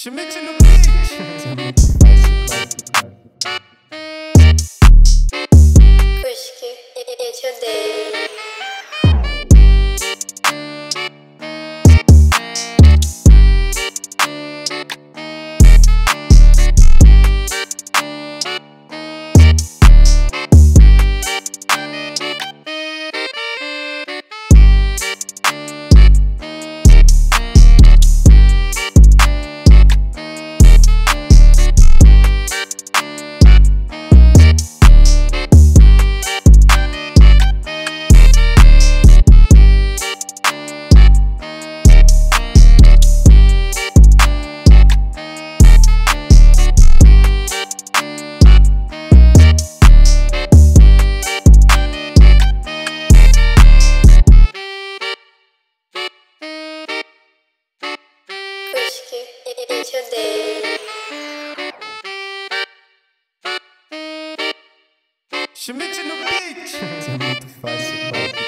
Schmidt no beat. Kushki, odeio. Schmidt no beat. Isso é muito fácil.